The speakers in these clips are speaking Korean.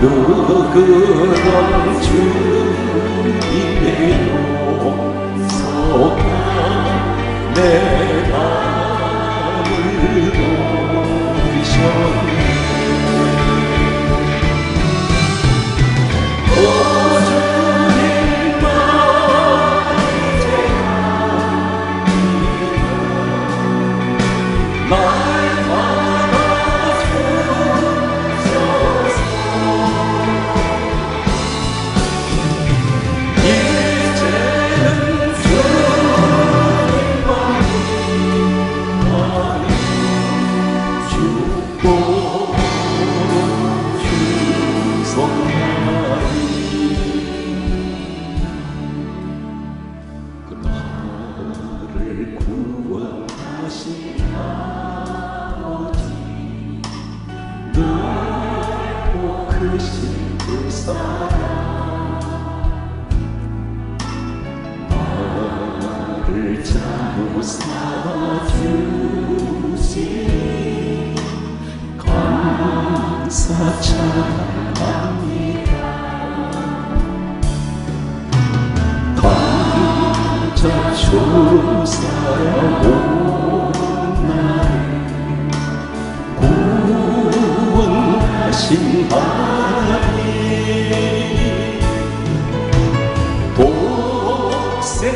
누구건 주님의 용서가 내 크신 하나님 독생자를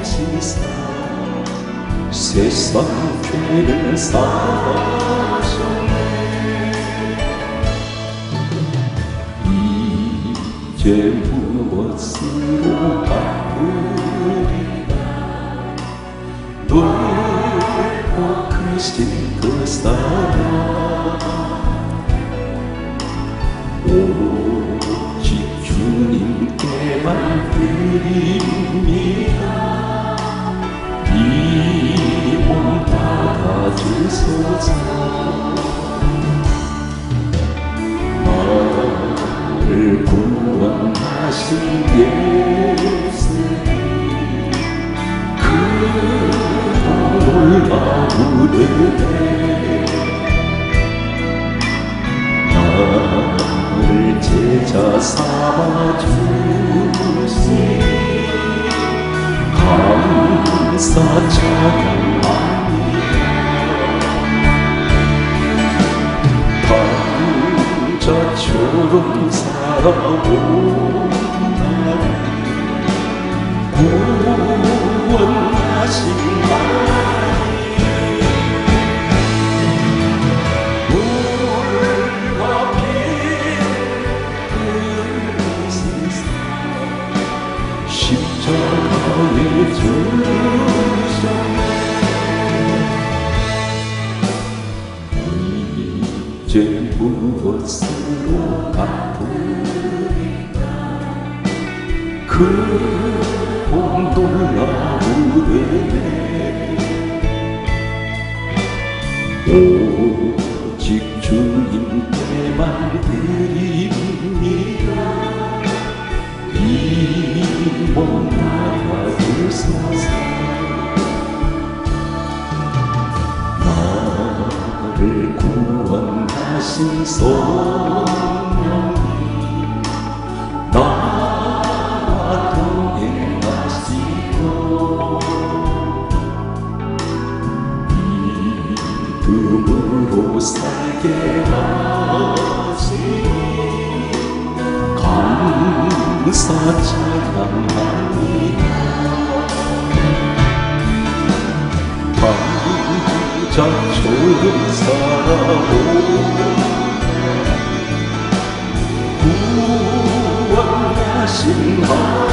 보내시사 세상 죄를 사하셨네 이제 무엇으로 바꾸리라 still stara 오직 주님께만 드립니다. 이온 받아주소서. 나를 구원하신 예수. 마음을 나를 제자 삼아주시 감사 찬양 반자처럼 살아온나 구원하시기 Oh.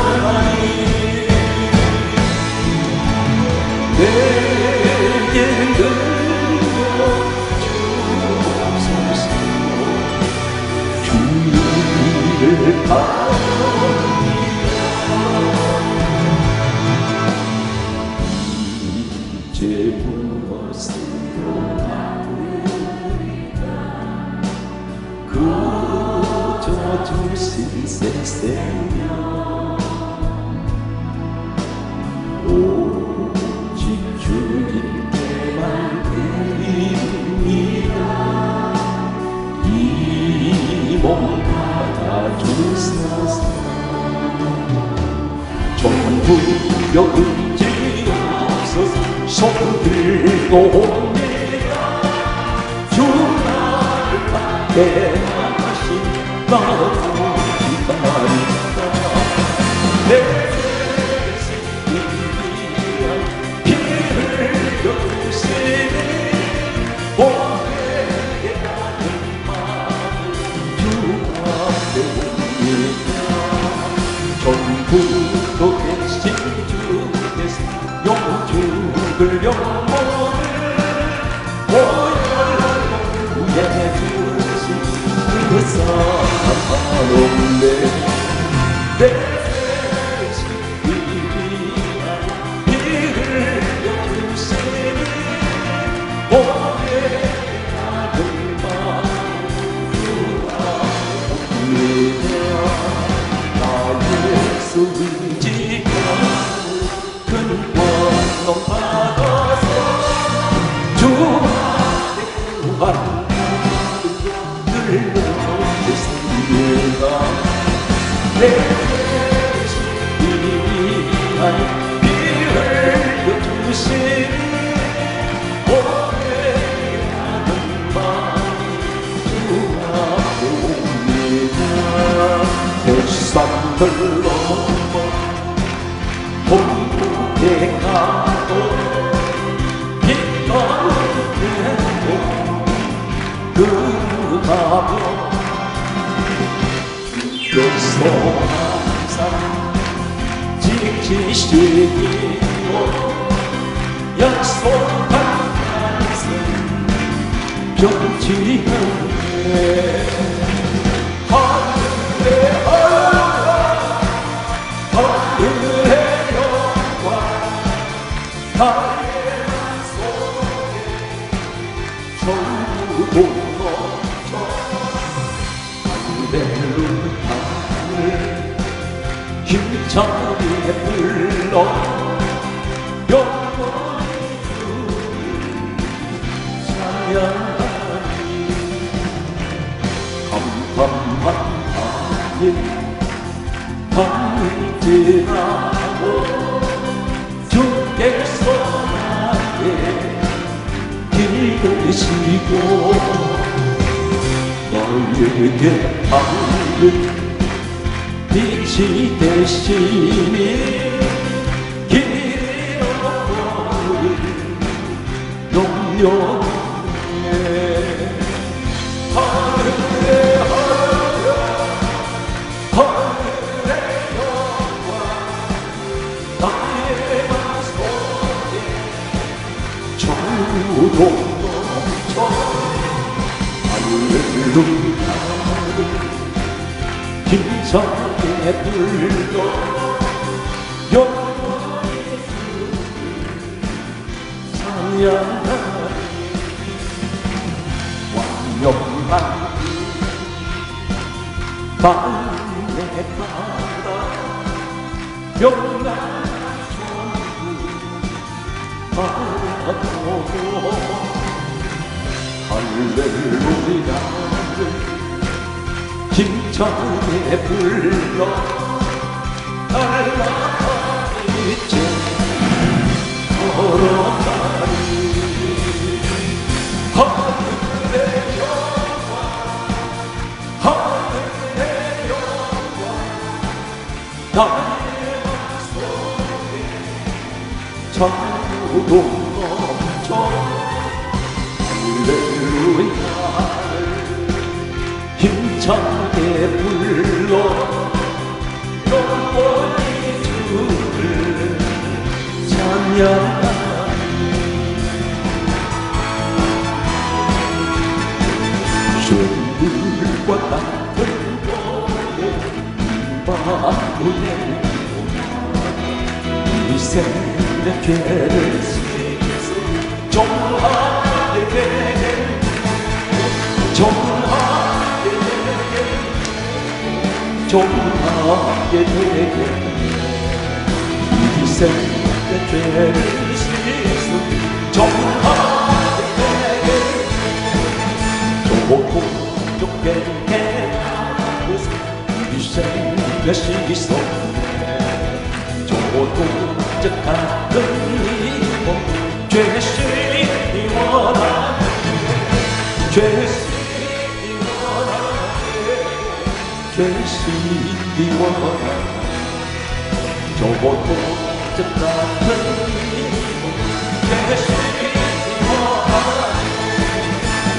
전에 불러 영원히 찬양하니 캄캄한 밤에 밤이 지나고 주객선하게 길을 쉬고 너에게 하는 빛이 되시니 없는 용녀 하늘에 하여 하늘의 영광 나의 마음속에 넘쳐 할렐루야 힘차 게 불러 영원히 찬양하리 완벽한 만내 바다 영광 바라보고 할렐루야 를 힘차게 불러. 날아있지. 걸어가리. 하늘의 영광 하늘의 영광 나의 맘속에 자유도 넘쳐 할렐루야를 힘차게 불러. 영원히 주를 찬양하리 쇳불과 같은 마음에 이죄 되게 정하게 되게 이 생의 죄를 씻어 정하게 되게 좋고 좋게 해하고서 이 생의 씻어 좋고 적하던 이몸 죄심이 원하네 죄 저보고 적하던 이몸 죄심이 원하네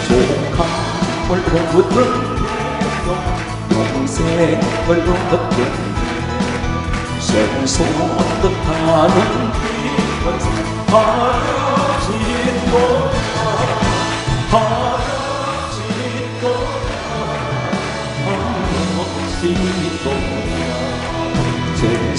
속함을 얻은 영생을 얻게 생소득하는 이것 하루짓도 하루짓도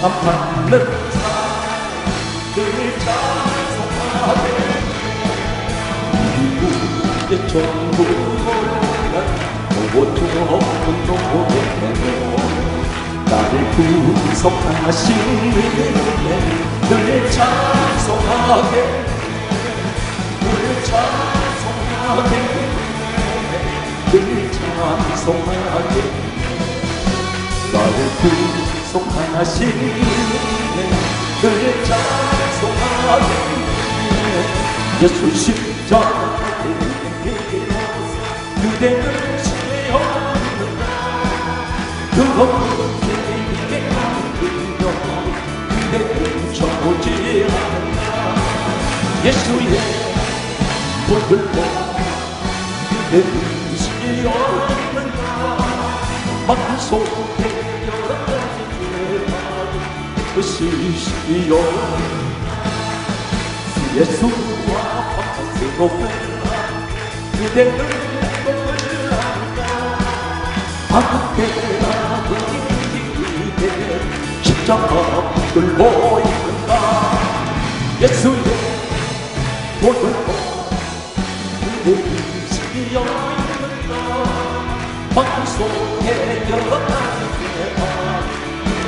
사랑을 찬송하게 미국의 전부를 오고토 노래로 나를 은혜에 늘 찬송하게 늘 찬송하게 늘 찬송하게. 나를 구속 하신 은혜에 늘 찬송하게 예수 십자가에 쳐보지 않는다 예수의 보 그대를 채웠는가 마음속에 열어진 죄마음 뜻이시여 예수와 같은 높은 그대를 높으리라 아프게라 그대 십자가 들고 있는가 예수의 돈을 그대 이시여 방송에 열어가게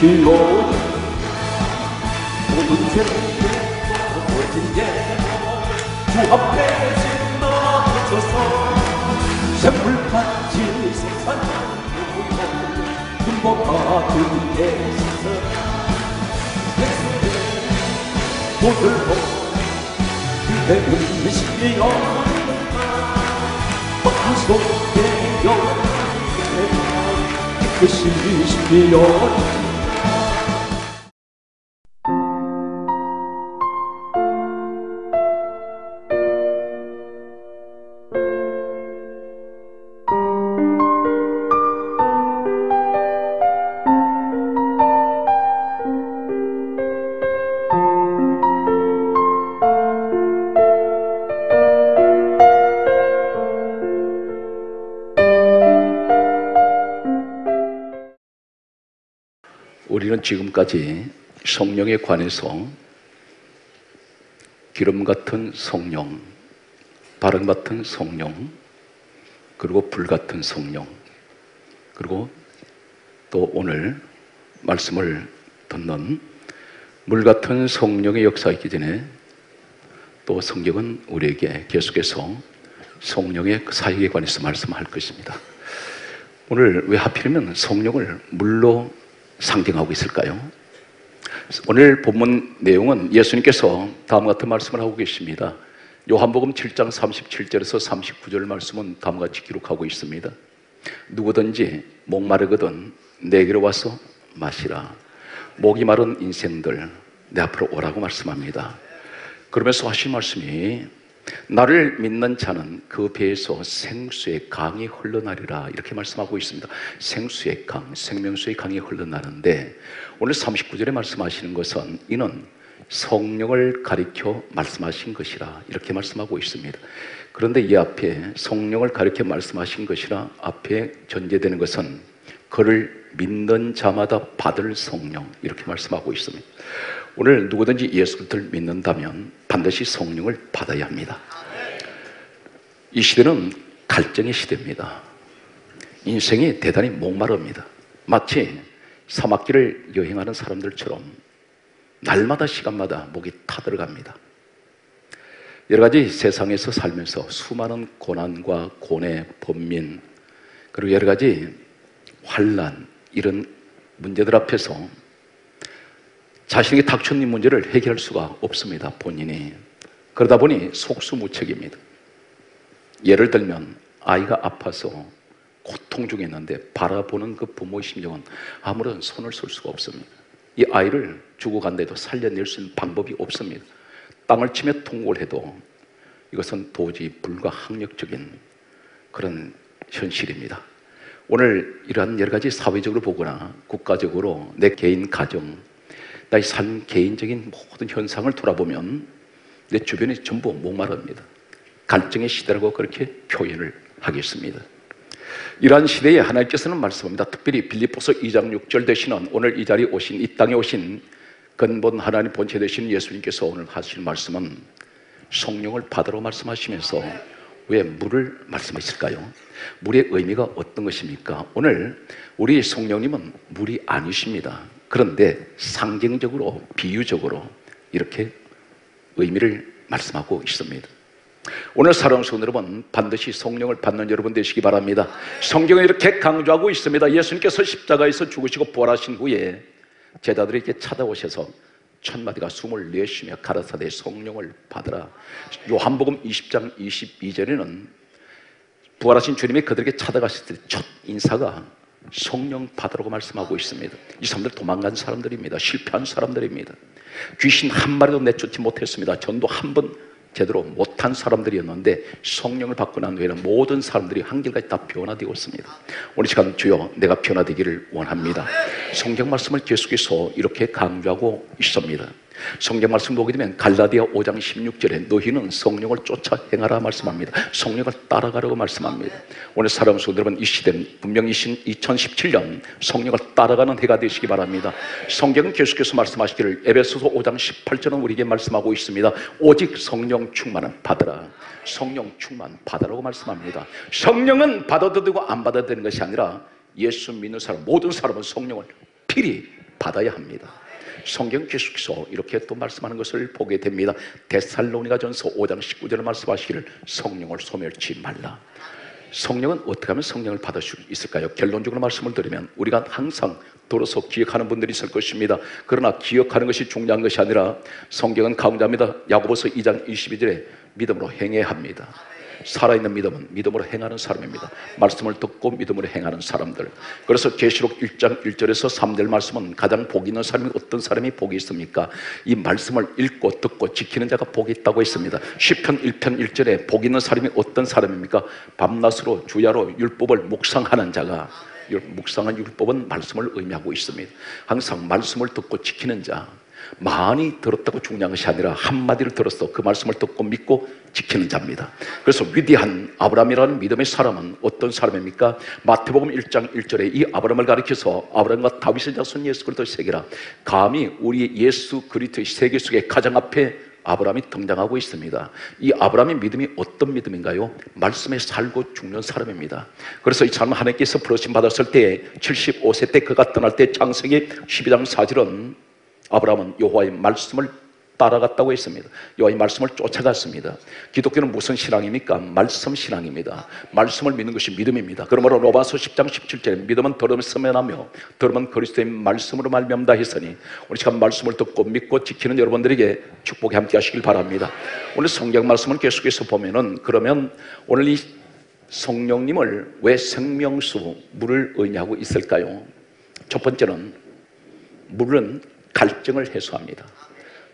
기요. 모든 죄를 모든 예주 앞에 넘어져서 샘물같이 생산하는 눈보받은 예수 예수의 오늘도 그대 여러가지 그것이 신 기요 우리는 지금까지 성령에 관해서 기름 같은 성령, 바람 같은 성령, 그리고 불 같은 성령, 그리고 또 오늘 말씀을 듣는 물 같은 성령의 역사이기 전에 또 성경은 우리에게 계속해서 성령의 사역에 관해서 말씀할 것입니다. 오늘 왜 하필이면 성령을 물로 상징하고 있을까요? 오늘 본문 내용은 예수님께서 다음과 같은 말씀을 하고 계십니다. 요한복음 7장 37절에서 39절 말씀은 다음과 같이 기록하고 있습니다. 누구든지 목마르거든 내게로 와서 마시라. 목이 마른 인생들 내 앞으로 오라고 말씀합니다. 그러면서 하신 말씀이 나를 믿는 자는 그 배에서 생수의 강이 흘러나리라 이렇게 말씀하고 있습니다. 생수의 강, 생명수의 강이 흘러나는데 오늘 39절에 말씀하시는 것은 이는 성령을 가리켜 말씀하신 것이라 이렇게 말씀하고 있습니다. 그런데 이 앞에 성령을 가리켜 말씀하신 것이라 앞에 전제되는 것은 그를 믿는 자마다 받을 성령 이렇게 말씀하고 있습니다. 오늘 누구든지 예수 그리스도를 믿는다면 반드시 성령을 받아야 합니다. 이 시대는 갈증의 시대입니다. 인생이 대단히 목마릅니다. 마치 사막길을 여행하는 사람들처럼 날마다 시간마다 목이 타들어갑니다. 여러 가지 세상에서 살면서 수많은 고난과 고뇌, 번민, 그리고 여러 가지 환란 이런 문제들 앞에서 자신에게 닥쳐있는 문제를 해결할 수가 없습니다. 본인이. 그러다 보니 속수무책입니다. 예를 들면 아이가 아파서 고통 중에 있는데 바라보는 그 부모의 심정은 아무런 손을 쓸 수가 없습니다. 이 아이를 죽어간데도 살려낼 수 있는 방법이 없습니다. 땅을 치며 통곡을 해도 이것은 도저히 불가항력적인 그런 현실입니다. 오늘 이러한 여러 가지 사회적으로 보거나 국가적으로 내 개인 가정, 나의 삶 개인적인 모든 현상을 돌아보면 내 주변이 전부 목마릅니다. 갈증의 시대라고 그렇게 표현을 하겠습니다. 이러한 시대에 하나님께서는 말씀합니다. 특별히 빌립보서 2장 6절 되시는 오늘 이 자리에 오신 이 땅에 오신 근본 하나님 본체 되신 예수님께서 오늘 하시는 말씀은 성령을 받으러 말씀하시면서 왜 물을 말씀하실까요? 물의 의미가 어떤 것입니까? 오늘 우리 성령님은 물이 아니십니다. 그런데 상징적으로 비유적으로 이렇게 의미를 말씀하고 있습니다. 오늘 성도 여러분 반드시 성령을 받는 여러분 되시기 바랍니다. 성경은 이렇게 강조하고 있습니다. 예수님께서 십자가에서 죽으시고 부활하신 후에 제자들에게 찾아오셔서 첫 마디가 숨을 내쉬며 가라사대 성령을 받으라. 요한복음 20장 22절에는 부활하신 주님이 그들에게 찾아가실 때 첫 인사가 성령 받으라고 말씀하고 있습니다. 이 사람들 도망간 사람들입니다. 실패한 사람들입니다. 귀신 한 마리도 내쫓지 못했습니다. 전도 한 번 제대로 못한 사람들이었는데 성령을 받고 난 후에는 모든 사람들이 한결같이 다 변화되고 있습니다. 오늘 시간 주여 내가 변화되기를 원합니다. 성경 말씀을 계속해서 이렇게 강조하고 있습니다. 성경 말씀 보게 되면 갈라디아 5장 16절에 너희는 성령을 쫓아 행하라 말씀합니다. 성령을 따라가라고 말씀합니다. 오늘 사람 속 여러분 이 시대는 분명히 2017년 성령을 따라가는 해가 되시기 바랍니다. 성경은 계속해서 말씀하시기를 에베소서 5장 18절은 우리에게 말씀하고 있습니다. 오직 성령 충만은 받으라. 성령 충만 받으라고 말씀합니다. 성령은 받아도 되고 안 받아도 되는 것이 아니라 예수 믿는 사람 모든 사람은 성령을 필히 받아야 합니다. 성경 계속해서 이렇게 또 말씀하는 것을 보게 됩니다. 데살로니가 전서 5장 19절을 말씀하시기를 성령을 소멸치 말라. 성령은 어떻게 하면 성령을 받을 수 있을까요? 결론적으로 말씀을 드리면 우리가 항상 돌아서 기억하는 분들이 있을 것입니다. 그러나 기억하는 것이 중요한 것이 아니라 성경은 강조합니다. 야고보서 2장 22절에 믿음으로 행해야 합니다. 살아있는 믿음은 믿음으로 행하는 사람입니다. 말씀을 듣고 믿음으로 행하는 사람들. 그래서 계시록 1장 1절에서 3절 말씀은 가장 복 있는 사람이 어떤 사람이 복이 있습니까? 이 말씀을 읽고 듣고 지키는 자가 복이 있다고 했습니다. 시편 1편 1절에 복 있는 사람이 어떤 사람입니까? 밤낮으로 주야로 율법을 묵상하는 자가 묵상한 율법은 말씀을 의미하고 있습니다. 항상 말씀을 듣고 지키는 자, 많이 들었다고 중요한 것이 아니라 한마디를 들었어. 그 말씀을 듣고 믿고 지키는 자입니다. 그래서 위대한 아브라함이라는 믿음의 사람은 어떤 사람입니까? 마태복음 1장 1절에 이 아브라함을 가리켜서 아브라함과 다윗의 자손 예수 그리스도의 세계라. 감히 우리 예수 그리스도의 세계 속에 가장 앞에 아브라함이 등장하고 있습니다. 이 아브라함의 믿음이 어떤 믿음인가요? 말씀에 살고 죽는 사람입니다. 그래서 이 사람 하나님께서 부르심 받았을 때 75세 때 그가 떠날 때 창세기 12장 4절은 아브라함은 여호와의 말씀을 따라갔다고 했습니다. 여호와의 말씀을 쫓아갔습니다. 기독교는 무슨 신앙입니까? 말씀 신앙입니다. 말씀을 믿는 것이 믿음입니다. 그러므로 로마서 10장 17절에 믿음은 들음을 서면하며 들음은 그리스도의 말씀으로 말미암다 했으니 오늘 시간 말씀을 듣고 믿고 지키는 여러분들에게 축복이 함께 하시길 바랍니다. 오늘 성경 말씀을 계속해서 보면은 그러면 오늘 이 성령님을 왜 생명수 물을 의미하고 있을까요? 첫 번째는 물은 갈증을 해소합니다.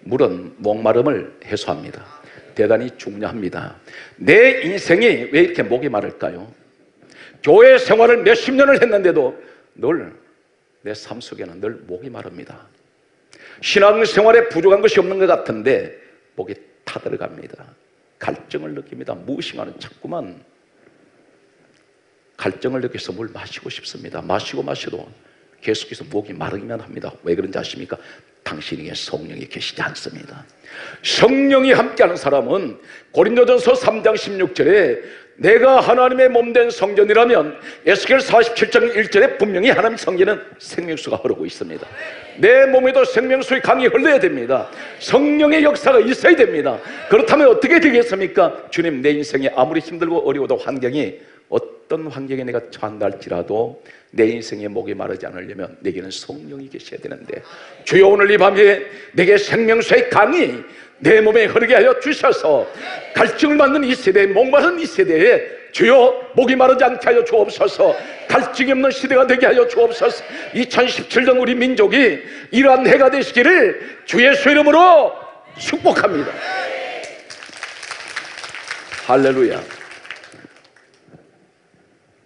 물은 목마름을 해소합니다. 대단히 중요합니다. 내 인생이 왜 이렇게 목이 마를까요? 교회 생활을 몇십 년을 했는데도 늘 내 삶 속에는 늘 목이 마릅니다. 신앙생활에 부족한 것이 없는 것 같은데 목이 타들어갑니다. 갈증을 느낍니다. 무엇인가는 자꾸만 갈증을 느껴서 물 마시고 싶습니다. 마시고 마셔도 계속해서 목이 마르기만 합니다. 왜 그런지 아십니까? 당신에게 성령이 계시지 않습니다. 성령이 함께하는 사람은 고린도전서 3장 16절에 내가 하나님의 몸된 성전이라면 에스겔 47장 1절에 분명히 하나님 성전은 생명수가 흐르고 있습니다. 내 몸에도 생명수의 강이 흘러야 됩니다. 성령의 역사가 있어야 됩니다. 그렇다면 어떻게 되겠습니까? 주님 내 인생이 아무리 힘들고 어려워도 환경이 어떤 환경에 내가 처한달지라도 내 인생의 목이 마르지 않으려면 내게는 성령이 계셔야 되는데 주여 오늘 이 밤에 내게 생명수의 강이 내 몸에 흐르게 하여 주셔서 갈증을 받는 이 세대에 목마른 이 세대에 주여 목이 마르지 않게 하여 주옵소서. 갈증이 없는 시대가 되게 하여 주옵소서. 2017년 우리 민족이 이러한 해가 되시기를 주 예수 이름으로 축복합니다. 할렐루야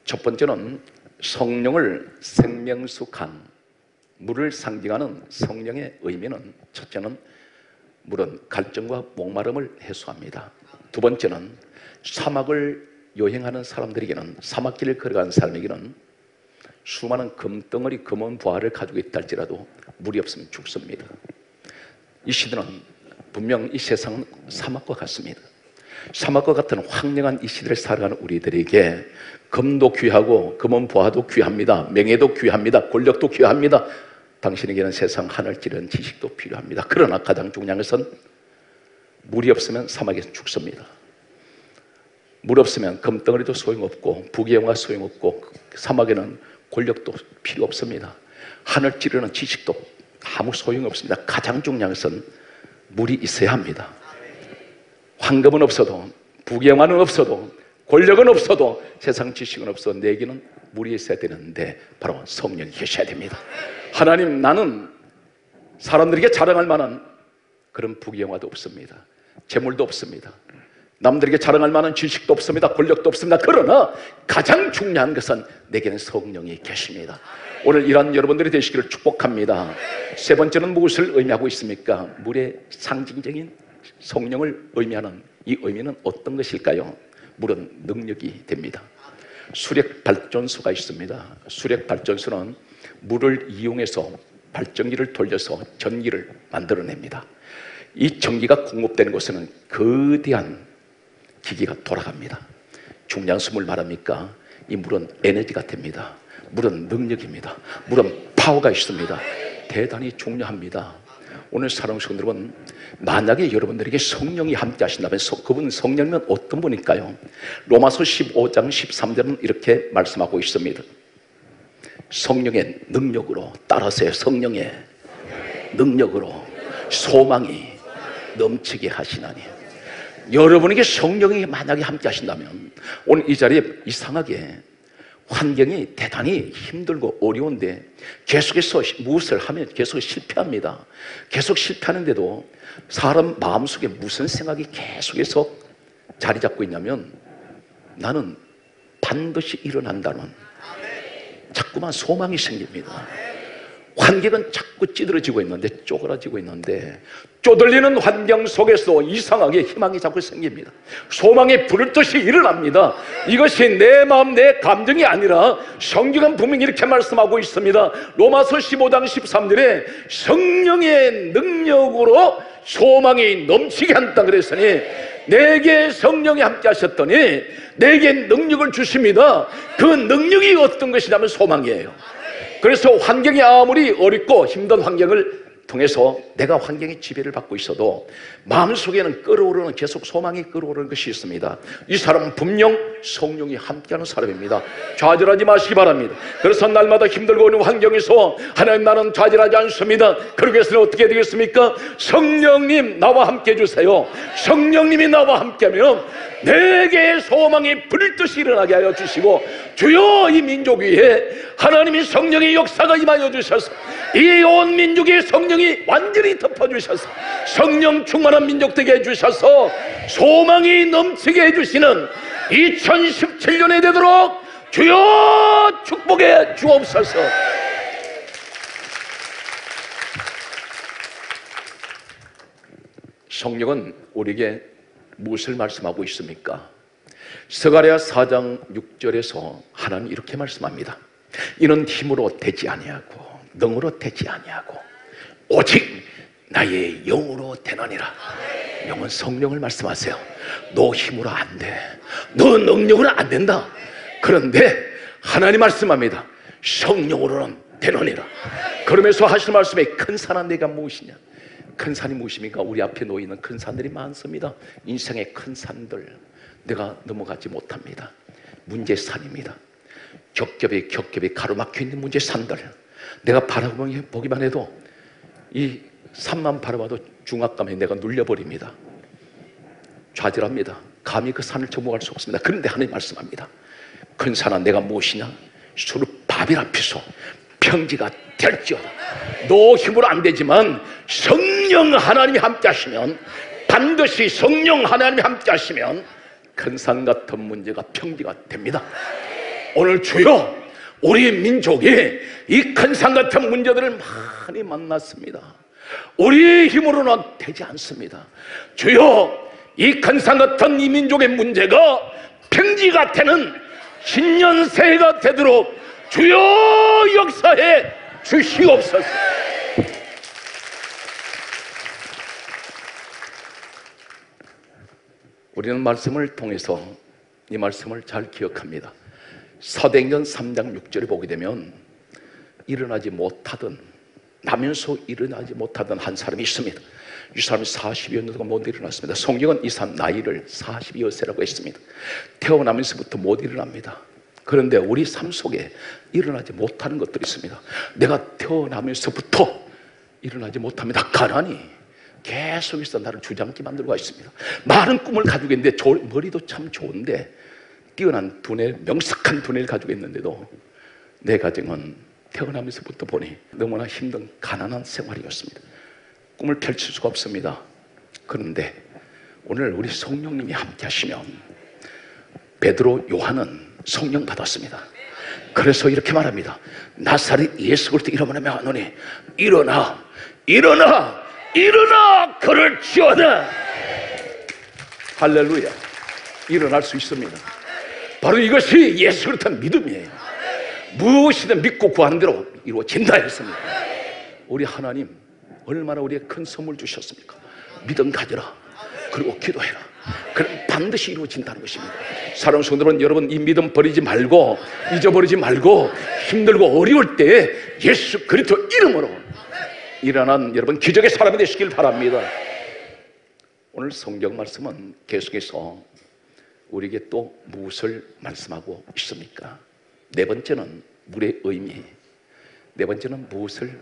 첫 번째는 성령을 생명수 간 물을 상징하는 성령의 의미는 첫째는 물은 갈증과 목마름을 해소합니다. 두 번째는 사막을 여행하는 사람들에게는 사막길을 걸어가는 사람에게는 수많은 금덩어리 금은 부하를 가지고 있다 할지라도 물이 없으면 죽습니다. 이 시대는 분명 이 세상은 사막과 같습니다. 사막과 같은 황량한 이 시대를 살아가는 우리들에게 금도 귀하고 금은 보화도 귀합니다. 명예도 귀합니다. 권력도 귀합니다. 당신에게는 세상 하늘 찌른 지식도 필요합니다. 그러나 가장 중요한 것은 물이 없으면 사막에서 죽습니다. 물 없으면 금덩어리도 소용없고 부귀영화 소용없고 사막에는 권력도 필요 없습니다. 하늘 찌르는 지식도 아무 소용없습니다. 가장 중요한 것은 물이 있어야 합니다. 황금은 없어도 부귀영화는 없어도 권력은 없어도 세상 지식은 없어도 내게는 물이 있어야 되는데 바로 성령이 계셔야 됩니다. 하나님 나는 사람들에게 자랑할 만한 그런 부귀영화도 없습니다. 재물도 없습니다. 남들에게 자랑할 만한 지식도 없습니다. 권력도 없습니다. 그러나 가장 중요한 것은 내게는 성령이 계십니다. 오늘 이러한 여러분들이 되시기를 축복합니다. 세 번째는 무엇을 의미하고 있습니까? 물의 상징적인 성령을 의미하는 이 의미는 어떤 것일까요? 물은 능력이 됩니다. 수력 발전소가 있습니다. 수력 발전소는 물을 이용해서 발전기를 돌려서 전기를 만들어냅니다. 이 전기가 공급되는 곳에는 거대한 기기가 돌아갑니다. 숨을 말합니까? 이 물은 에너지가 됩니다. 물은 능력입니다. 물은 파워가 있습니다. 대단히 중요합니다. 오늘 사랑하는 성도 여러분, 만약에 여러분들에게 성령이 함께 하신다면 서- 그분 성령은 어떤 분일까요? 로마서 15장 13절은 이렇게 말씀하고 있습니다. 성령의 능력으로 따라서요. 성령의 능력으로 소망이 넘치게 하시나니. 여러분에게 성령이 만약에 함께 하신다면 오늘 이 자리에 이상하게 환경이 대단히 힘들고 어려운데 계속해서 무엇을 하면 계속 실패합니다. 계속 실패하는데도 사람 마음속에 무슨 생각이 계속해서 자리 잡고 있냐면 나는 반드시 일어난다는 자꾸만 소망이 생깁니다. 환경은 자꾸 찌들어지고 있는데 쪼그라지고 있는데 쪼들리는 환경 속에서 이상하게 희망이 자꾸 생깁니다. 소망이 부를 듯이 일어납니다. 이것이 내 마음, 내 감정이 아니라 성경은 분명히 이렇게 말씀하고 있습니다. 로마서 15장 13절에 성령의 능력으로 소망이 넘치게 한다 그랬으니 내게 성령이 함께 하셨더니 내게 능력을 주십니다. 그 능력이 어떤 것이냐면 소망이에요. 그래서 환경이 아무리 어렵고 힘든 환경을 통해서 내가 환경의 지배를 받고 있어도 마음속에는 끓어오르는 계속 소망이 끓어오르는 것이 있습니다. 이 사람은 분명 성령이 함께하는 사람입니다. 좌절하지 마시기 바랍니다. 그래서 날마다 힘들고 어려운 환경에서 하나님 나는 좌절하지 않습니다. 그러기 위해서는 어떻게 되겠습니까? 성령님 나와 함께 해주세요. 성령님이 나와 함께하면 내게 소망이 불듯이 일어나게 하여 주시고 주여 이 민족 위에 하나님이 성령의 역사가 임하여 주셔서 이 온 민족의 성령이 완전히 덮어주셔서 성령 충만한 민족 되게 해주셔서 소망이 넘치게 해주시는 2017년에 되도록 주여 축복해 주옵소서 성령은 우리에게 무엇을 말씀하고 있습니까? 스가랴 4장 6절에서 하나님 이렇게 말씀합니다. 이는 힘으로 되지 아니하고 능으로 되지 아니하고 오직 나의 영으로 되느니라. 영은 성령을 말씀하세요. 너 힘으로 안 돼. 너 능력으로 안 된다. 그런데 하나님 말씀합니다. 성령으로는 되느니라. 그러면서 하시는 말씀에 큰 산은 내가 무엇이냐? 큰 산이 무엇입니까? 우리 앞에 놓이는 큰 산들이 많습니다. 인생의 큰 산들 내가 넘어가지 못합니다. 문제 산입니다. 겹겹이 겹겹이 가로막혀 있는 문제 산들 내가 바라보기만 해도 이 산만 바라봐도 중압감에 내가 눌려버립니다. 좌절합니다. 감히 그 산을 정복할 수 없습니다. 그런데 하나님 말씀합니다. 큰 산아 내가 무엇이냐? 수르 바벨 앞에서 평지가 될지어다. 너 힘으로 안 되지만 성령 하나님이 함께 하시면 반드시 성령 하나님이 함께 하시면 큰 산 같은 문제가 평지가 됩니다. 오늘 주여 우리 민족이 이 큰산 같은 문제들을 많이 만났습니다. 우리의 힘으로는 되지 않습니다. 주여 이 큰산 같은 이 민족의 문제가 평지가 되는 신년새해가 되도록 주여 역사해 주시옵소서. 우리는 말씀을 통해서 이 말씀을 잘 기억합니다. 사도행전 3장 6절에 보게 되면 일어나지 못하던 나면서 일어나지 못하던 한 사람이 있습니다. 이 사람이 40여 년 동안 못 일어났습니다. 성경은 이 사람 나이를 40여 세라고 했습니다. 태어나면서부터 못 일어납니다. 그런데 우리 삶 속에 일어나지 못하는 것들이 있습니다. 내가 태어나면서부터 일어나지 못합니다. 가난이 계속해서 나를 주장기 만들고 있습니다. 많은 꿈을 가지고 있는데 조- 머리도 참 좋은데 뛰어난 두뇌, 명석한 두뇌를 가지고 있는데도 내 가정은 태어나면서부터 보니 너무나 힘든 가난한 생활이었습니다. 꿈을 펼칠 수가 없습니다. 그런데 오늘 우리 성령님이 함께 하시면 베드로 요한은 성령 받았습니다. 그래서 이렇게 말합니다. 나사렛 예수 그리스도 이름으로 명하노니 일어나 일어나 일어나 그를 지어다 할렐루야 일어날 수 있습니다. 바로 이것이 예수 그리스도의 믿음이에요. 무엇이든 믿고 구한 대로 이루어진다 했습니다. 우리 하나님 얼마나 우리에게 큰 선물 주셨습니까? 믿음 가져라. 그리고 기도해라. 그럼 반드시 이루어진다는 것입니다. 사랑하는 성도는 여러분 이 믿음 버리지 말고 잊어버리지 말고 힘들고 어려울 때 예수 그리스도 이름으로 일어난 여러분 기적의 사람이 되시길 바랍니다. 오늘 성경 말씀은 계속해서 우리에게 또 무엇을 말씀하고 있습니까? 네 번째는 물의 의미. 네 번째는 무엇을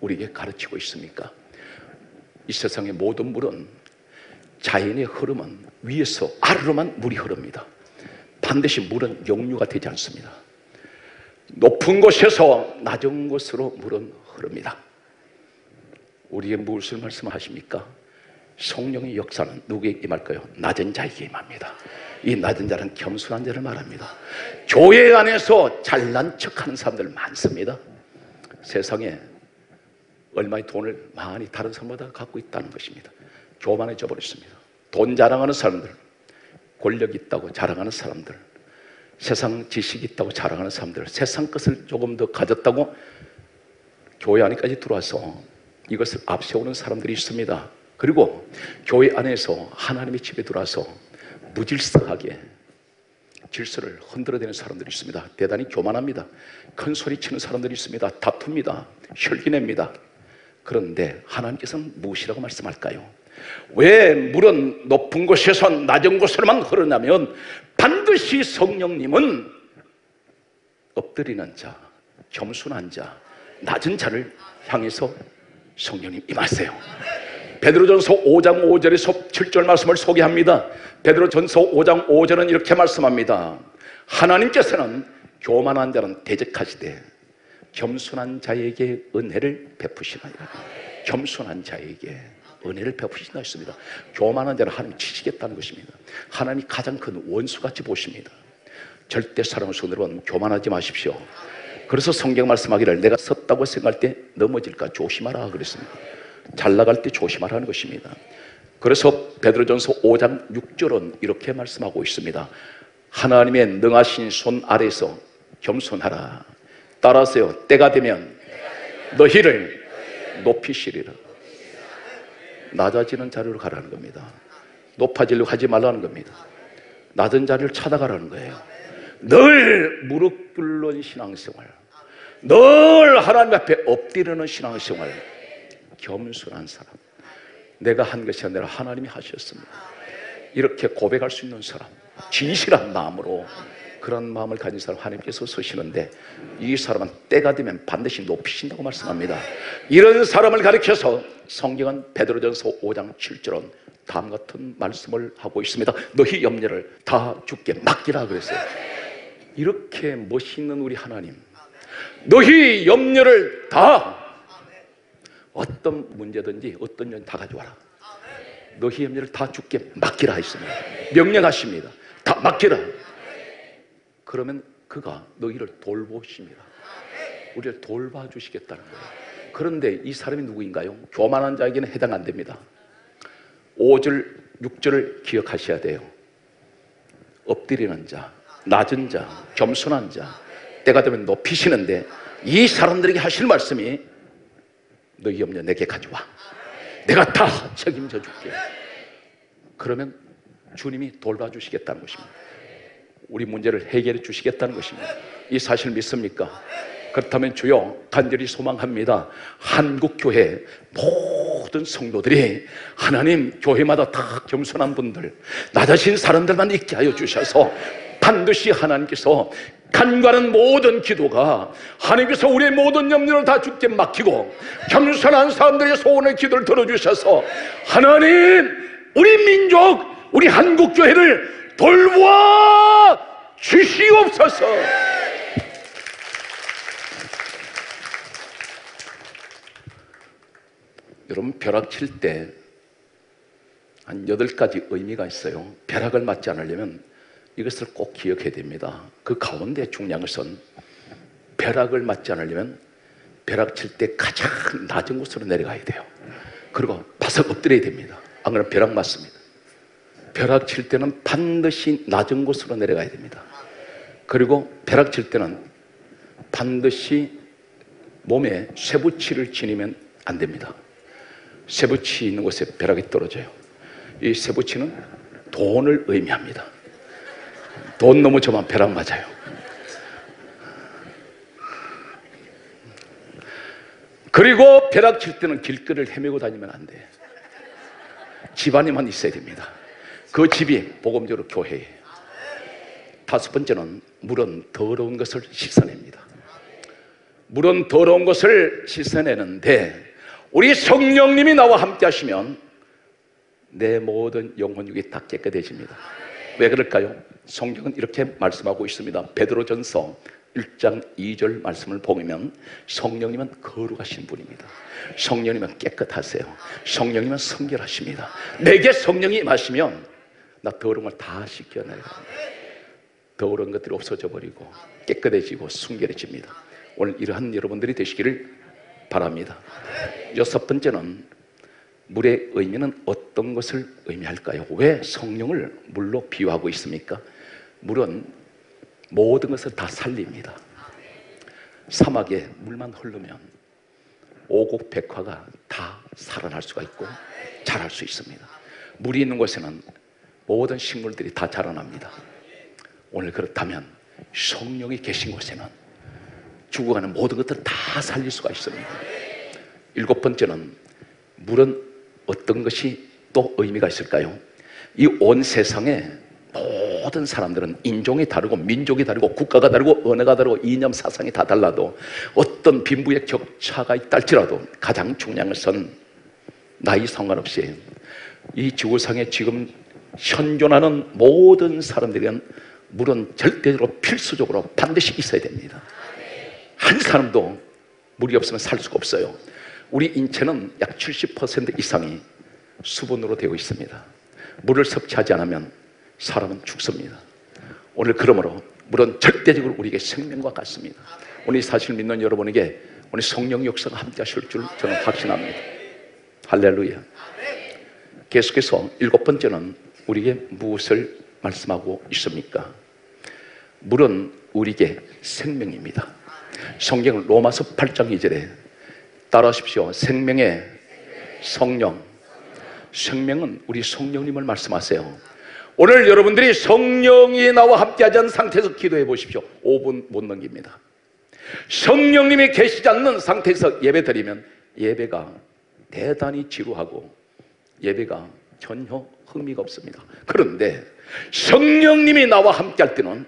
우리에게 가르치고 있습니까? 이 세상의 모든 물은 자연의 흐름은 위에서 아래로만 물이 흐릅니다. 반드시 물은 역류가 되지 않습니다. 높은 곳에서 낮은 곳으로 물은 흐릅니다. 우리에게 무엇을 말씀하십니까? 성령의 역사는 누구에게 임할까요? 낮은 자에게 임합니다. 이 낮은 자는 겸손한 자를 말합니다. 교회 안에서 잘난 척하는 사람들 많습니다. 세상에 얼마의 돈을 많이 다른 사람보다 갖고 있다는 것입니다. 교만해져 버렸습니다. 돈 자랑하는 사람들, 권력 있다고 자랑하는 사람들, 세상 지식 있다고 자랑하는 사람들, 세상 것을 조금 더 가졌다고 교회 안에까지 들어와서 이것을 앞세우는 사람들이 있습니다. 그리고 교회 안에서 하나님의 집에 들어와서 무질서하게 질서를 흔들어대는 사람들이 있습니다. 대단히 교만합니다. 큰 소리 치는 사람들이 있습니다. 다툽니다. 혈기냅니다. 그런데 하나님께서는 무엇이라고 말씀할까요? 왜 물은 높은 곳에서 낮은 곳으로만 흐르냐면 반드시 성령님은 엎드리는 자, 겸손한 자, 낮은 자를 향해서 성령님 임하세요. 베드로전서 5장 5절에서 7절 말씀을 소개합니다. 베드로전서 5장 5절은 이렇게 말씀합니다. 하나님께서는 교만한 자는 대적하시되 겸손한 자에게 은혜를 베푸시나이다. 겸손한 자에게 은혜를 베푸신다 했습니다. 교만한 자를 하나님 치시겠다는 것입니다. 하나님이 가장 큰 원수같이 보십니다. 절대 성도 여러분 교만하지 마십시오. 그래서 성경 말씀하기를 내가 섰다고 생각할 때 넘어질까 조심하라 그랬습니다. 잘 나갈 때 조심하라는 것입니다. 그래서 베드로전서 5장 6절은 이렇게 말씀하고 있습니다. 하나님의 능하신 손 아래서 겸손하라. 따라하세요. 때가 되면 너희를 높이시리라. 낮아지는 자리로 가라는 겁니다. 높아지려고 하지 말라는 겁니다. 낮은 자리를 찾아가라는 거예요. 늘 무릎 꿇는 신앙생활, 늘 하나님 앞에 엎드리는 신앙생활, 겸손한 사람. 내가 한 것이 아니라 하나님이 하셨습니다. 이렇게 고백할 수 있는 사람, 진실한 마음으로 그런 마음을 가진 사람 하나님께서 서시는데 이 사람은 때가 되면 반드시 높이신다고 말씀합니다. 이런 사람을 가리켜서 성경은 베드로전서 5장 7절은 다음 같은 말씀을 하고 있습니다. 너희 염려를 다 죽게 맡기라 그랬어요. 이렇게 멋있는 우리 하나님, 너희 염려를 다 어떤 문제든지 어떤 일다 가져와라. 너희 염려를 다 죽게 맡기라 했습니다. 명령하십니다. 다 맡기라. 그러면 그가 너희를 돌보십니다. 우리를 돌봐주시겠다는 거예요. 그런데 이 사람이 누구인가요? 교만한 자에게는 해당 안 됩니다. 5절, 6절을 기억하셔야 돼요. 엎드리는 자, 낮은 자, 겸손한 자, 때가 되면 높이시는데 이 사람들에게 하실 말씀이 너희 염려 내게 가져와. 내가 다 책임져 줄게. 그러면 주님이 돌봐주시겠다는 것입니다. 우리 문제를 해결해 주시겠다는 것입니다. 이 사실 믿습니까? 그렇다면 주여 간절히 소망합니다. 한국 교회 모든 성도들이 하나님 교회마다 다 겸손한 분들, 낮아진 사람들만 있게 하여 주셔서 반드시 하나님께서 간과하는 모든 기도가 하나님께서 우리의 모든 염려를 다 주께 맡기고 겸손한 사람들의 소원의 기도를 들어주셔서 하나님 우리 민족 우리 한국 교회를 돌보아 주시옵소서. 여러분 벼락 칠 때 한 여덟 가지 의미가 있어요. 벼락을 맞지 않으려면 이것을 꼭 기억해야 됩니다. 그 가운데 중요한 것은 벼락을 맞지 않으려면 벼락 칠 때 가장 낮은 곳으로 내려가야 돼요. 그리고 바싹 엎드려야 됩니다. 안 그러면 벼락 맞습니다. 벼락 칠 때는 반드시 낮은 곳으로 내려가야 됩니다. 그리고 벼락 칠 때는 반드시 몸에 쇠붙이를 지니면 안 됩니다. 쇠붙이 있는 곳에 벼락이 떨어져요. 이 쇠붙이는 돈을 의미합니다. 돈 너무 저만 벼락 맞아요. 그리고 벼락 칠 때는 길거리를 헤매고 다니면 안 돼. 집안에만 있어야 됩니다. 그 집이 복음적으로 교회예요. 다섯 번째는 물은 더러운 것을 씻어냅니다. 물은 더러운 것을 씻어내는데 우리 성령님이 나와 함께 하시면 내 모든 영혼육이 다 깨끗해집니다. 왜 그럴까요? 성경은 이렇게 말씀하고 있습니다. 베드로전서 1장 2절 말씀을 보면 성령님은 거룩하신 분입니다. 성령님은 깨끗하세요. 성령님은 성결하십니다. 내게 성령이 임하시면 나 더러운 걸 다 씻겨내요. 더러운 것들이 없어져 버리고 깨끗해지고 순결해집니다. 오늘 이러한 여러분들이 되시기를 바랍니다. 여섯 번째는 물의 의미는 어떤 것을 의미할까요? 왜 성령을 물로 비유하고 있습니까? 물은 모든 것을 다 살립니다. 사막에 물만 흐르면 오곡 백화가 다 살아날 수가 있고 자랄 수 있습니다. 물이 있는 곳에는 모든 식물들이 다 자라납니다. 오늘 그렇다면 성령이 계신 곳에는 죽어가는 모든 것들을 다 살릴 수가 있습니다. 일곱 번째는 물은 어떤 것이 또 의미가 있을까요? 이 온 세상에 모든 사람들은 인종이 다르고 민족이 다르고 국가가 다르고 언어가 다르고 이념 사상이 다 달라도 어떤 빈부의 격차가 있다 할지라도 가장 중요한 것은 나이 상관없이 이 지구상에 지금 현존하는 모든 사람들은 물은 절대적으로 필수적으로 반드시 있어야 됩니다. 한 사람도 물이 없으면 살 수가 없어요. 우리 인체는 약 70% 이상이 수분으로 되어 있습니다. 물을 섭취하지 않으면 사람은 죽습니다. 오늘 그러므로 물은 절대적으로 우리에게 생명과 같습니다. 오늘 이 사실 믿는 여러분에게 오늘 성령 역사가 함께 하실 줄 저는 확신합니다. 할렐루야. 계속해서 일곱 번째는 우리에게 무엇을 말씀하고 있습니까? 물은 우리에게 생명입니다. 성경 로마서 8장 2절에 따라하십시오. 생명의 성령. 생명은 우리 성령님을 말씀하세요. 오늘 여러분들이 성령이 나와 함께하지 않은 상태에서 기도해 보십시오. 5분 못 넘깁니다. 성령님이 계시지 않는 상태에서 예배 드리면 예배가 대단히 지루하고 예배가 전혀 흥미가 없습니다. 그런데 성령님이 나와 함께할 때는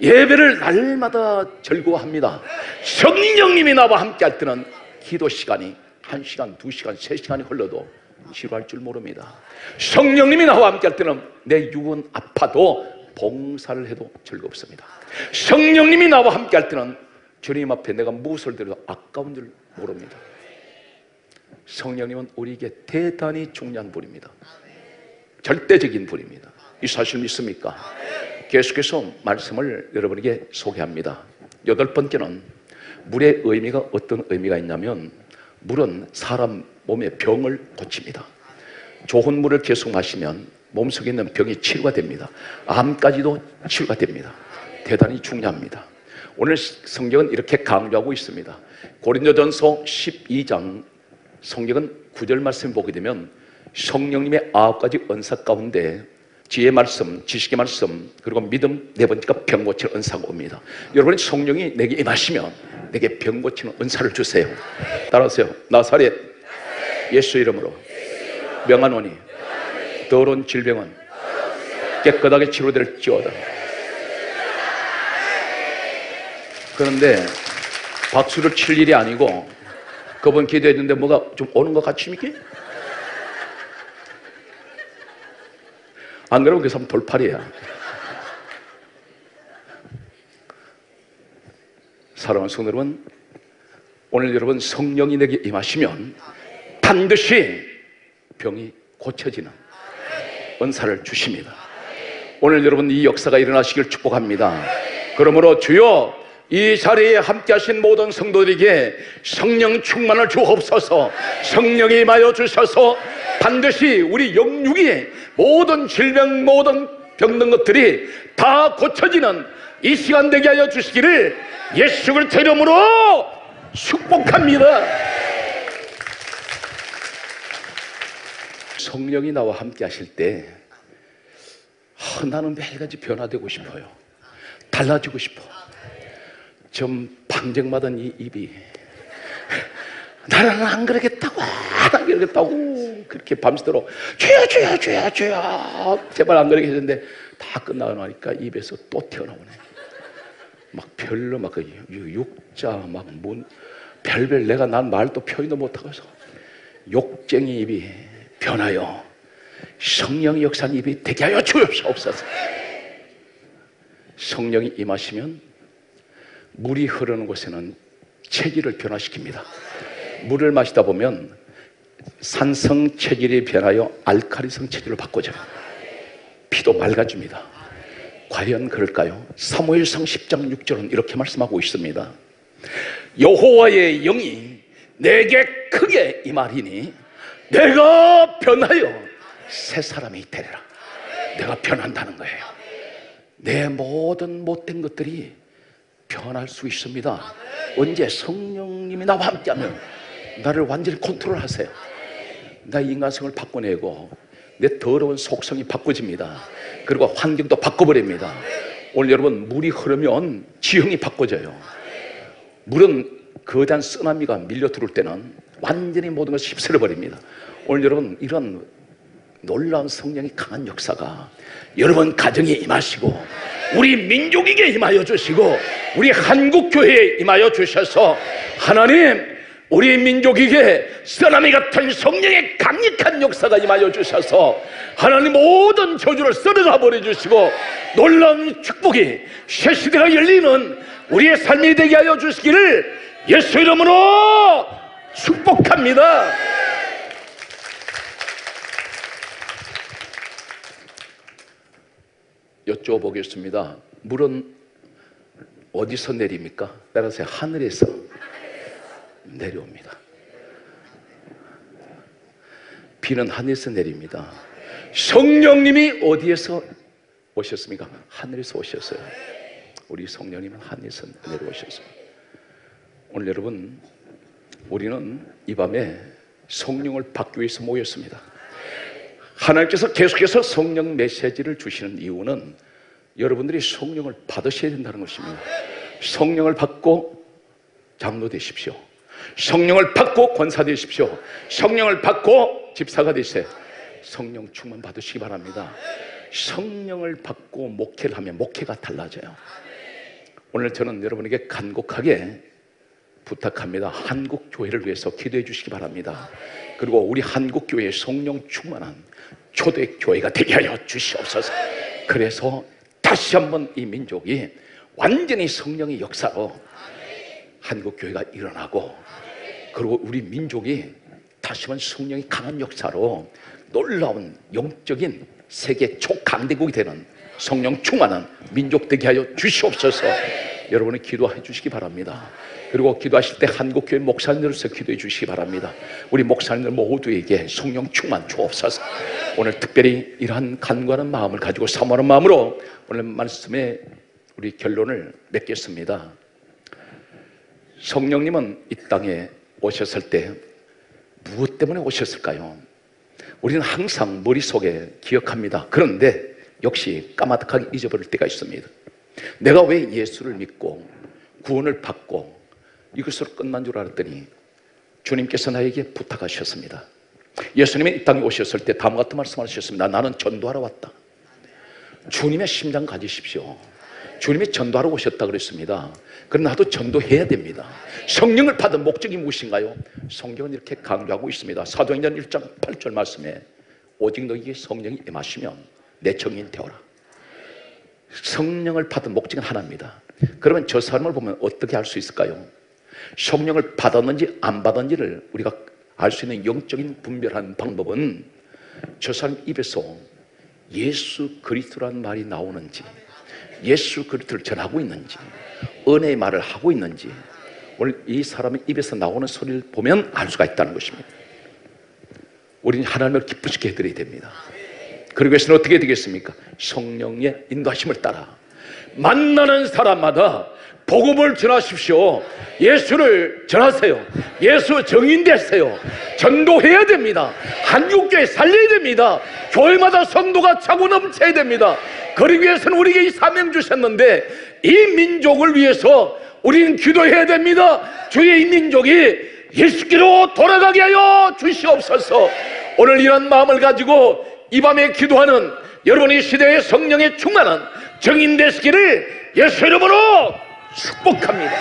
예배를 날마다 즐거워합니다. 성령님이 나와 함께할 때는 기도 시간이 한 시간, 두 시간, 세 시간이 흘러도 지루할 줄 모릅니다. 성령님이 나와 함께 할 때는 내 육은 아파도 봉사를 해도 즐겁습니다. 성령님이 나와 함께 할 때는 주님 앞에 내가 무엇을 드려도 아까운 줄 모릅니다. 성령님은 우리에게 대단히 중요한 분입니다. 절대적인 분입니다. 이 사실 믿습니까? 계속해서 말씀을 여러분에게 소개합니다. 여덟 번째는 물의 의미가 어떤 의미가 있냐면 물은 사람 몸의 병을 고칩니다. 좋은 물을 계속 마시면 몸속에 있는 병이 치료가 됩니다. 암까지도 치료가 됩니다. 대단히 중요합니다. 오늘 성경은 이렇게 강조하고 있습니다. 고린도전서 12장 성경은 9절 말씀 보게 되면 성령님의 아홉 가지 은사 가운데 지혜 말씀, 지식의 말씀, 그리고 믿음 네 번째가 병 고치는 은사가 옵니다. 여러분 성령이 내게 임하시면 내게 병 고치는 은사를 주세요. 따라하세요. 나사렛 예수 이름으로 명하노니 더러운 질병은 깨끗하게 치료될지어다. 그런데 박수를 칠 일이 아니고 그분 기도했는데 뭐가 좀 오는 것 같습니까? 안 그러면 그 사람 돌팔이야. 사랑하는 성도 여러분, 오늘 여러분 성령이 내게 임하시면 반드시 병이 고쳐지는 은사를 주십니다. 오늘 여러분 이 역사가 일어나시길 축복합니다. 그러므로 주여 이 자리에 함께 하신 모든 성도들에게 성령 충만을 주옵소서 성령이 임하여 주셔서 반드시 우리 영육의 모든 질병 모든 병든 것들이 다 고쳐지는 이 시간 되게 하여 주시기를 예수 그리스도 이름으로 축복합니다. 성령이 나와 함께 하실 때 아, 나는 매일같이 변화되고 싶어요. 달라지고 싶어. 좀 방정맞은 이 입이. 나는 안 그러겠다고 안 그러겠다고 그렇게 밤새도록 주여 주여 주여 주여 제발 안 그러게 했는데 다 끝나고 나니까 입에서 또 튀어나오네. 막 별로 막 그 육자 막문 별별 내가 난 말도 표현도 못하고서 욕쟁이 입이 변하여 성령 역사 입이 되게 하여 주옵소서. 성령이 임하시면 물이 흐르는 곳에는 체질을 변화시킵니다. 물을 마시다 보면 산성 체질이 변하여 알카리성 체질로 바꿔져요. 피도 맑아집니다. 과연 그럴까요? 사무엘상 10장 6절은 이렇게 말씀하고 있습니다. 여호와의 영이 내게 크게 임하리니 내가 변하여 새 사람이 되리라. 내가 변한다는 거예요. 내 모든 못된 것들이 변할 수 있습니다. 언제 성령님이 나와 함께하면 나를 완전히 컨트롤하세요. 나 인간성을 바꿔내고 내 더러운 속성이 바꿔집니다. 그리고 환경도 바꿔버립니다. 오늘 여러분 물이 흐르면 지형이 바꿔져요. 물은 거대한 쓰나미가 밀려 들어올 때는 완전히 모든 것을 휩쓸어 버립니다. 오늘 여러분 이런 놀라운 성령이 강한 역사가 여러분 가정에 임하시고 우리 민족에게 임하여 주시고 우리 한국 교회에 임하여 주셔서 하나님 우리 민족에게 쓰나미 같은 성령의 강력한 역사가 임하여 주셔서 하나님 모든 저주를 썰어가 버려 주시고 놀라운 축복이 새 시대가 열리는 우리의 삶이 되게 하여 주시기를 예수 이름으로 축복합니다. 여쭤보겠습니다. 물은 어디서 내립니까? 따라서 하늘에서 내려옵니다. 비는 하늘에서 내립니다. 성령님이 어디에서 오셨습니까? 하늘에서 오셨어요. 우리 성령님은 하늘에서 내려오셨습니다. 오늘 여러분, 우리는 이 밤에 성령을 받기 위해서 모였습니다. 하나님께서 계속해서 성령 메시지를 주시는 이유는 여러분들이 성령을 받으셔야 된다는 것입니다. 성령을 받고 장로 되십시오. 성령을 받고 권사 되십시오. 성령을 받고 집사가 되세요. 성령 충만 받으시기 바랍니다. 성령을 받고 목회를 하면 목회가 달라져요. 오늘 저는 여러분에게 간곡하게 부탁합니다. 한국 교회를 위해서 기도해 주시기 바랍니다. 그리고 우리 한국 교회의 성령 충만한 초대 교회가 되게 하여 주시옵소서. 그래서 다시 한번 이 민족이 완전히 성령의 역사로 한국 교회가 일어나고 그리고 우리 민족이 다시 한번 성령이 강한 역사로 놀라운 영적인 세계 초강대국이 되는 성령 충만한 민족 되게 하여 주시옵소서. 여러분은 기도해 주시기 바랍니다. 그리고 기도하실 때 한국교회 목사님들로서 기도해 주시기 바랍니다. 우리 목사님들 모두에게 성령 충만 주옵소서. 오늘 특별히 이러한 간과하는 마음을 가지고 사모하는 마음으로 오늘 말씀의 우리 결론을 맺겠습니다. 성령님은 이 땅에 오셨을 때 무엇 때문에 오셨을까요? 우리는 항상 머릿속에 기억합니다. 그런데 역시 까마득하게 잊어버릴 때가 있습니다. 내가 왜 예수를 믿고 구원을 받고 이것으로 끝난 줄 알았더니 주님께서 나에게 부탁하셨습니다. 예수님이 이 땅에 오셨을 때 다음과 같은 말씀하셨습니다. 나는 전도하러 왔다. 주님의 심장 가지십시오. 주님이 전도하러 오셨다 그랬습니다. 그럼 나도 전도해야 됩니다. 성령을 받은 목적이 무엇인가요? 성경은 이렇게 강조하고 있습니다. 사도행전 1장 8절 말씀에 오직 너희에게 성령이 임하시면 내 정인 되어라. 성령을 받은 목적은 하나입니다. 그러면 저 사람을 보면 어떻게 알 수 있을까요? 성령을 받았는지 안 받았는지를 우리가 알 수 있는 영적인 분별하는 방법은 저 사람 입에서 예수 그리스도란 말이 나오는지 예수 그리스도를 전하고 있는지 은혜의 말을 하고 있는지 오늘 이 사람의 입에서 나오는 소리를 보면 알 수가 있다는 것입니다. 우리는 하나님을 기쁘시게 해드려야 됩니다. 그리고 해서는 어떻게 되겠습니까? 성령의 인도하심을 따라 만나는 사람마다 복음을 전하십시오. 예수를 전하세요. 예수 정인 되세요. 전도해야 됩니다. 한국교회 살려야 됩니다. 교회마다 성도가 차고 넘쳐야 됩니다. 그러기 위해서는 우리에게 이 사명 주셨는데 이 민족을 위해서 우리는 기도해야 됩니다. 주의 이 민족이 예수께로 돌아가게 하여 주시옵소서. 오늘 이런 마음을 가지고 이 밤에 기도하는 여러분이 시대의 성령에 충만한 정인 되시기를 예수 이름으로 축복합니다.